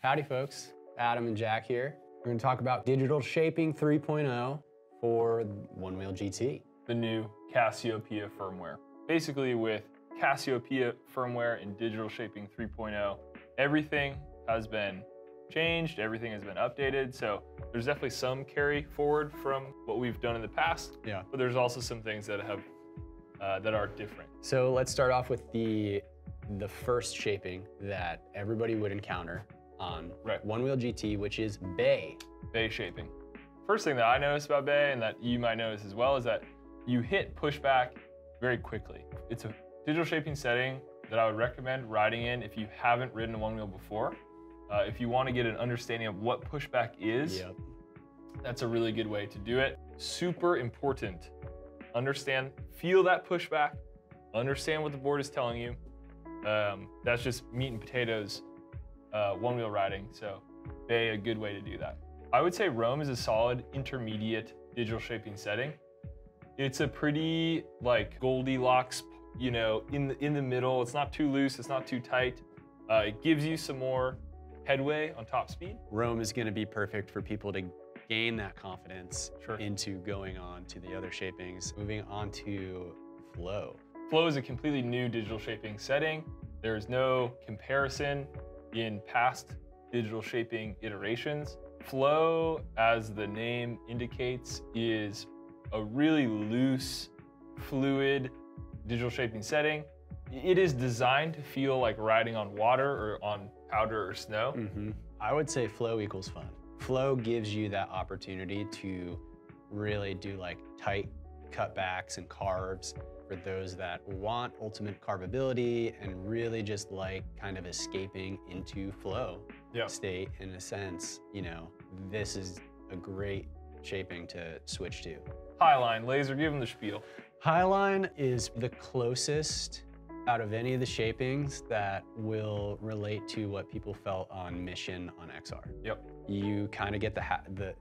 Howdy folks, Adam and Jack here. We're gonna talk about Digital Shaping 3.0 for Onewheel GT. the new Cassiopeia firmware. Basically with Cassiopeia firmware and digital shaping 3.0, everything has been changed, everything has been updated. So there's definitely some carry forward from what we've done in the past, Yeah. but there's also some things that have uh, that are different. So let's start off with the the first shaping that everybody would encounter on Right. Onewheel GT, which is Bay. Bay shaping. First thing that I noticed about Bay and that you might notice as well is that you hit pushback very quickly. It's a digital shaping setting that I would recommend riding in if you haven't ridden a one wheel before. Uh, if you want to get an understanding of what pushback is, Yep. that's a really good way to do it. Super important. Understand, feel that pushback, understand what the board is telling you. Um, that's just meat and potatoes, uh, one wheel riding. So, Bay, a good way to do that. I would say Roam is a solid intermediate digital shaping setting. It's a pretty like Goldilocks, you know, in the in the middle. It's not too loose, it's not too tight. Uh, it gives you some more headway on top speed. Roam is gonna be perfect for people to gain that confidence Sure. into going on to the other shapings. Moving on to Flow. Flow is a completely new digital shaping setting. There is no comparison in past digital shaping iterations. Flow, as the name indicates, is a really loose, fluid digital shaping setting. It is designed to feel like riding on water or on powder or snow. hmm I would say flow equals fun. Flow gives you that opportunity to really do like tight cutbacks and carves for those that want ultimate carvability and really just like kind of escaping into flow Yeah. state in a sense. You know, this is a great shaping to switch to. Highline, laser, give them the spiel. Highline is the closest out of any of the shapings that will relate to what people felt on Mission on XR. Yep. You kind of get the, ha- the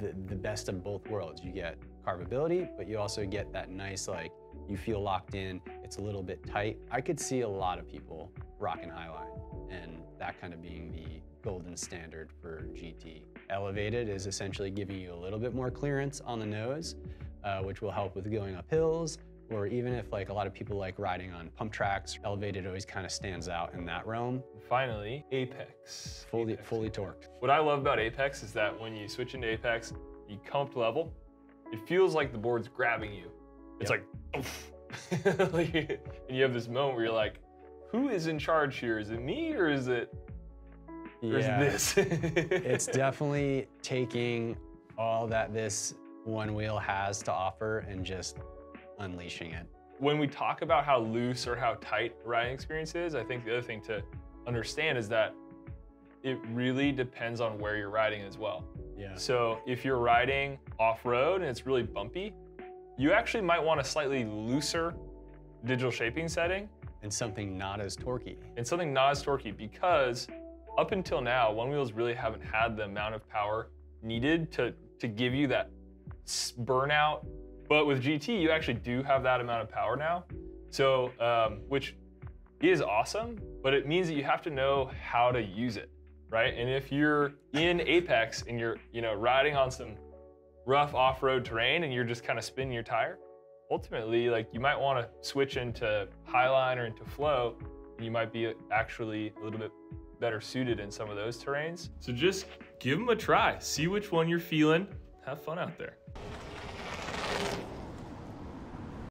the the best of both worlds. You get carvability, but you also get that nice like you feel locked in. It's a little bit tight. I could see a lot of people rocking Highline, and that kind of being the golden standard for GT. Elevated is essentially giving you a little bit more clearance on the nose, uh, which will help with going up hills, or even if like a lot of people like riding on pump tracks, elevated always kind of stands out in that realm. Finally, Apex. Fully, Apex. fully torqued. What I love about Apex is that when you switch into Apex, you to level, it feels like the board's grabbing you. It's Yep. like. Like, and you have this moment where you're like, who is in charge here? Is it me or is it, or is it this? it's definitely taking all that this one wheel has to offer and just unleashing it. when we talk about how loose or how tight riding experience is, I think the other thing to understand is that it really depends on where you're riding as well. Yeah. So if you're riding off road and it's really bumpy, you actually might want a slightly looser digital shaping setting And something not as torquey. and something not as torquey because up until now, one wheels really haven't had the amount of power needed to, to give you that burnout. But with GT, you actually do have that amount of power now. So, um, which is awesome, but it means that you have to know how to use it, right? And if you're in Apex and you're, you know, riding on some rough off-road terrain and you're just kind of spinning your tire, ultimately, like you might want to switch into Highline or into Flow. You might be actually a little bit better suited in some of those terrains. So just give them a try. See which one you're feeling. Have fun out there.